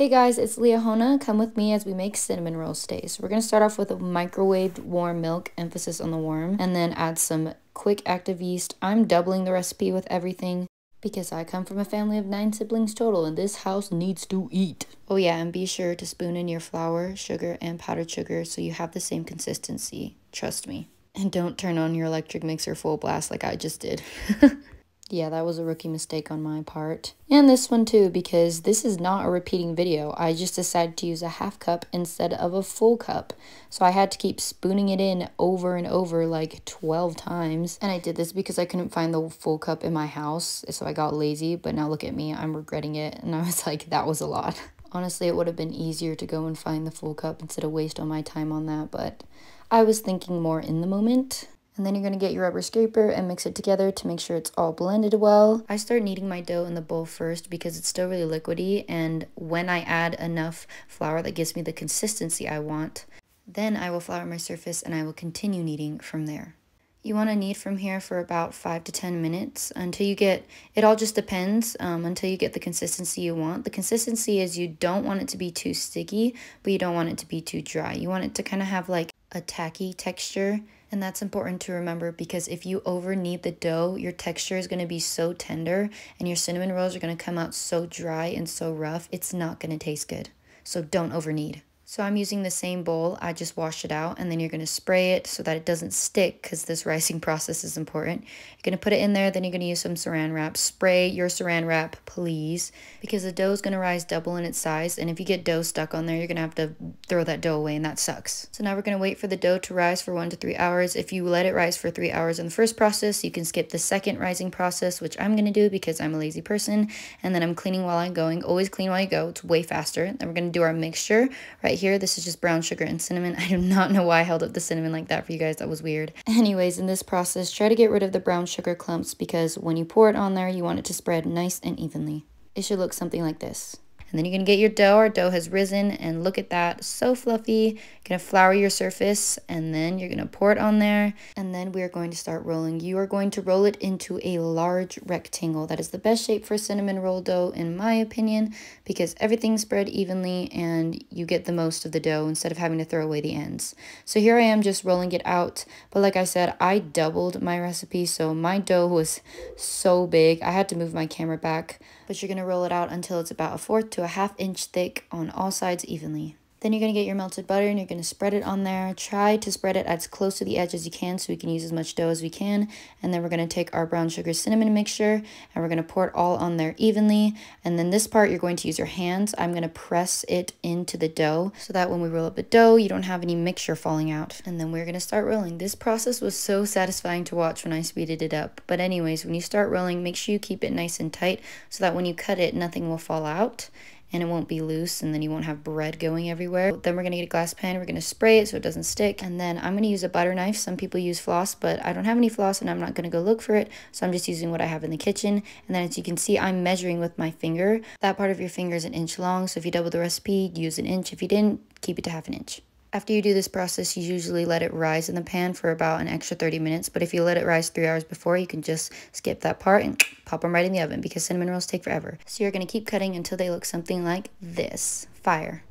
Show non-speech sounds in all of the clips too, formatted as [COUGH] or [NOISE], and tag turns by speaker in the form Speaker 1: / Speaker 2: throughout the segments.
Speaker 1: Hey guys, it's Liahona. Come with me as we make cinnamon roll stays. We're to start off with a microwaved warm milk, emphasis on the warm, and then add some quick active yeast. I'm doubling the recipe with everything because I come from a family of nine siblings total and this house needs to eat. Oh yeah, and be sure to spoon in your flour, sugar, and powdered sugar so you have the same consistency. Trust me. And don't turn on your electric mixer full blast like I just did. [LAUGHS] Yeah, that was a rookie mistake on my part. And this one too, because this is not a repeating video. I just decided to use a half cup instead of a full cup. So I had to keep spooning it in over and over like 12 times. And I did this because I couldn't find the full cup in my house. So I got lazy, but now look at me, I'm regretting it. And I was [LAUGHS] like, that was a lot. Honestly, it would have been easier to go and find the full cup instead of waste all my time on that, but I was thinking more in the moment. And then you're going to get your rubber scraper and mix it together to make sure it's all blended well. I start kneading my dough in the bowl first because it's still really liquidy and when I add enough flour that gives me the consistency I want, then I will flour my surface and I will continue kneading from there. You want to knead from here for about 5 to 10 minutes until you get, it all just depends, um, until you get the consistency you want. The consistency is you don't want it to be too sticky, but you don't want it to be too dry. You want it to kind of have like a tacky texture and that's important to remember because if you over knead the dough, your texture is going to be so tender and your cinnamon rolls are going to come out so dry and so rough, it's not going to taste good. So don't over knead. So I'm using the same bowl, I just washed it out, and then you're going to spray it so that it doesn't stick because this rising [LAUGHS] process is important. You're going to put it in there, then you're going to use some saran wrap. Spray your saran wrap, please, because the dough is going to rise double in its size, and if you get dough stuck on there, you're going to have to throw that dough away, and that sucks. So now we're going to wait for the dough to rise for one to three hours. If you let it rise for three hours in the first process, you can skip the second rising process, which I'm going to do because I'm a lazy person, and then I'm cleaning while I'm going. Always clean while you go. It's way faster. Then we're going to do our mixture right here. This is just brown sugar and cinnamon. [LAUGHS] I do not know why I held up the cinnamon like that for you guys. That was weird. [LAUGHS] Anyways, in this process, try to get rid of the brown sugar clumps because when you pour it on there, you want it to spread nice and evenly. It should look something like this. And then you're to get your dough. Our dough has risen and look at that. So fluffy. You're to flour your surface and then you're to pour it on there. And then we are going to start rolling. You are going to roll it into a large rectangle. That is the best shape for cinnamon roll dough in my opinion because everything's spread evenly and you get the most of the dough instead of having to throw away the ends. So here I am just rolling it out. But like I said, I doubled my recipe. So my dough was so big. I had to move my camera back but you're going to roll it out until it's about a fourth to a half inch thick on all sides evenly. Then you're going to get your melted butter and you're going to spread it on there. Try to spread it as close to the edge as you can so we can use as much dough as we can. And then we're going to take our brown sugar cinnamon mixture and we're going to pour it all on there evenly. And then this part, you're going to use your hands. I'm going to press it into the dough so that when we roll up the dough, you don't have any mixture falling out. And then we're going to start rolling. This process was so satisfying to watch when I speeded it up. But anyways, when you start rolling, make sure you keep it nice and tight so that when you cut it, nothing will fall out and it won't be loose and then you won't have bread going everywhere. Then we're to get a glass pan, we're to spray it so it doesn't stick, and then I'm to use a butter knife. Some people use floss, but I don't have any floss and I'm not to go look for it, so I'm just using what I have in the kitchen. And then as you can see, I'm measuring with my finger. That part of your finger is an inch long, so if you double the recipe, use an inch. If you didn't, keep it to half an inch. After you do this process, you usually let it rise in the pan for about an extra 30 minutes. But if you let it rise three hours before, you can just skip that part and [TSK] pop them right in the oven because cinnamon rolls take forever. So you're going to keep cutting until they look something like this. Fire.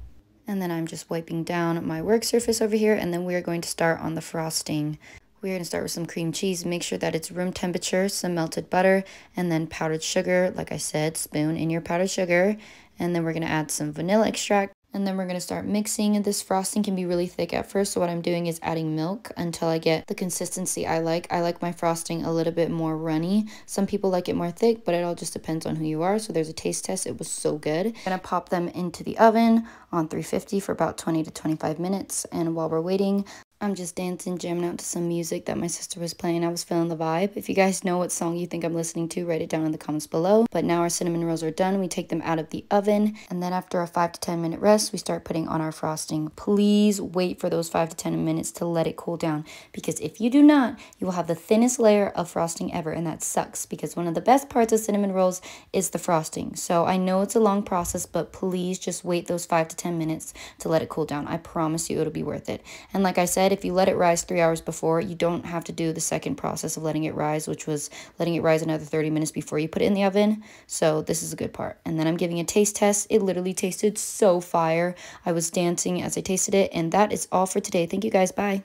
Speaker 1: And then I'm just wiping down my work surface over here. And then we're going to start on the frosting. We're going to start with some cream cheese. Make sure that it's room temperature, some melted butter, and then powdered sugar. Like I said, spoon in your powdered sugar. And then we're going to add some vanilla extract and then we're going to start mixing. This frosting can be really thick at first, so what I'm doing is adding milk until I get the consistency I like. I like my frosting a little bit more runny. Some people like it more thick, but it all just depends on who you are. So there's a taste test. It was so good. I'm going to pop them into the oven on 350 for about 20 to 25 minutes. And while we're waiting, I'm just dancing, jamming out to some music that my sister was playing. I was feeling the vibe. If you guys know what song you think I'm listening to, write it down in the comments below. But now our cinnamon rolls are done. We take them out of the oven. And then after a 5 to 10 minute rest, we start putting on our frosting. Please wait for those 5 to 10 minutes to let it cool down. Because if you do not, you will have the thinnest layer of frosting ever. And that sucks because one of the best parts of cinnamon rolls is the frosting. So I know it's a long process, but please just wait those 5 to 10 minutes to let it cool down. I promise you it'll be worth it. And like I said, head, if you let it rise three hours before, you don't have to do the second process of letting it rise, which was letting it rise another 30 minutes before you put it in the oven. So this is a good part. And then I'm giving a taste test. It literally tasted so fire. I was dancing as I tasted it. And that is all for today. Thank you guys. Bye.